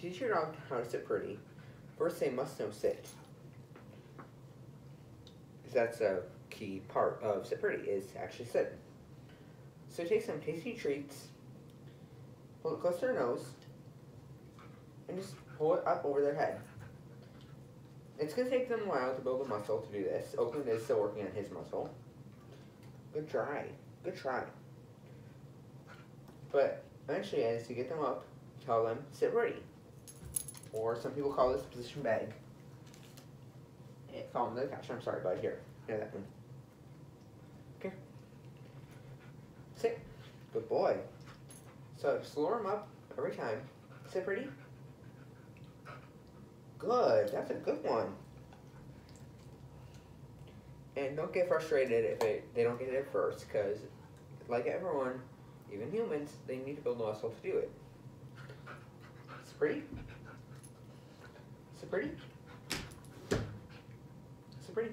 Teach your dog how to sit pretty, first they must know sit. That's a key part of sit pretty, is actually sit. So take some tasty treats, hold it close to their nose, and just pull it up over their head. It's going to take them a while to build a muscle to do this. Oakland is still working on his muscle. Good try. Good try. But eventually, as you get them up, tell them, sit ready. Or some people call this position beg. Fall into the couch. I'm sorry, bud. Here. Here, that one. Okay. Sit. Good boy. So slow them up every time. Sit pretty. Good. That's a good one. And don't get frustrated if it, they don't get it at first, because like everyone, even humans, they need to build muscle to do it. It's pretty. It's pretty. It's pretty.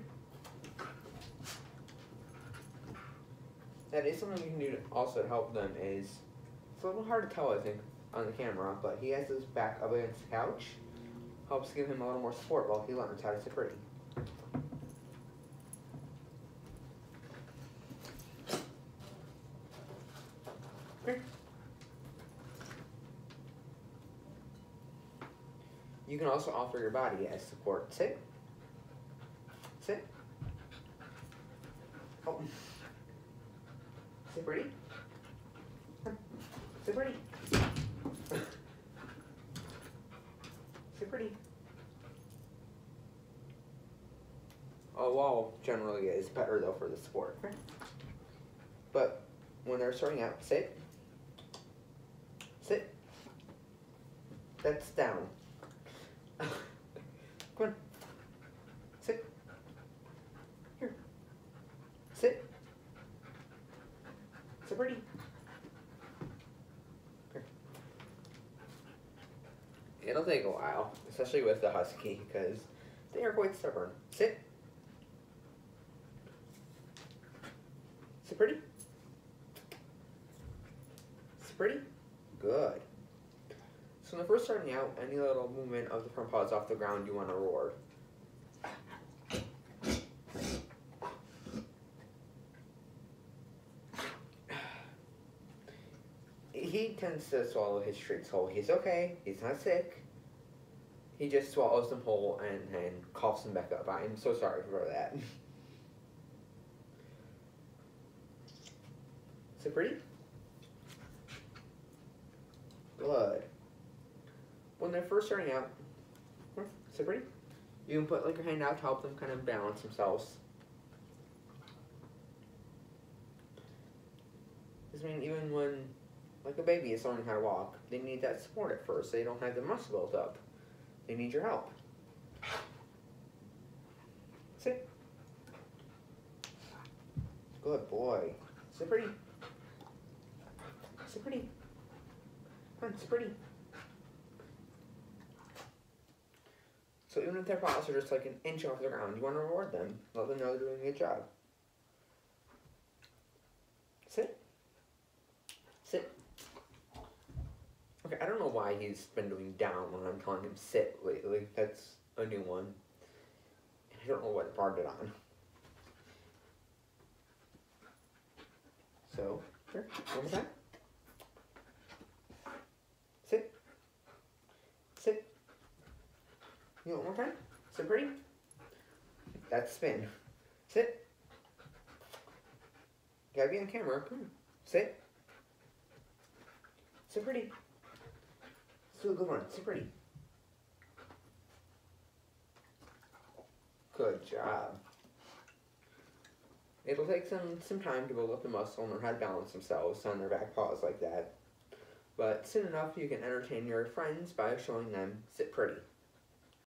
That is something you can do to also help them is, it's a little hard to tell I think on the camera, but he has his back up against the couch helps give him a little more support while he learns how to sit pretty. You can also offer your body as support. Sit. Sit. Oh. Sit pretty. Sit pretty. Sit pretty. A wall generally is better though for the support. But when they're starting out, sit, sit, that's down. Come on, sit, here, sit, sit pretty. It'll take a while, especially with the husky, because they are quite stubborn. Sit. Sit pretty. Sit pretty. Good. So when they're first starting out, any little movement of the front paws off the ground, you want to reward. He tends to swallow his treats whole. He's okay. He's not sick. He just swallows them whole and, and coughs them back up. I'm so sorry for that. Is it pretty? Good. When they're first starting out, hmm, is it pretty? You can put like your hand out to help them kind of balance themselves. I mean, even when like a baby is learning how to walk, they need that support at first. They don't have the muscle built up. They need your help. Sit. Good boy. Sit pretty. Sit pretty. Come on, sit pretty. So even if their paws are just like an inch off the ground, you want to reward them. Let them know they're doing a good job. Sit. Sit. Okay, I don't know why he's been doing down when I'm telling him sit lately. That's a new one. I don't know what brought it on. So, here, one more time. Sit. Sit. You want more time? Sit pretty. That's spin. Sit. You gotta be on camera. Come on. Sit. Sit pretty. Do a good one. Good job. It'll take some, some time to build up the muscle and learn how to balance themselves on their back paws like that. But soon enough, you can entertain your friends by showing them sit pretty.